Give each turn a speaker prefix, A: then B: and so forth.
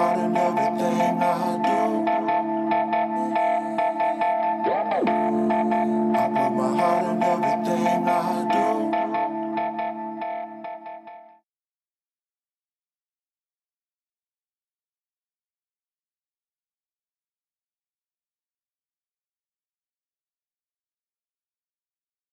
A: heart and every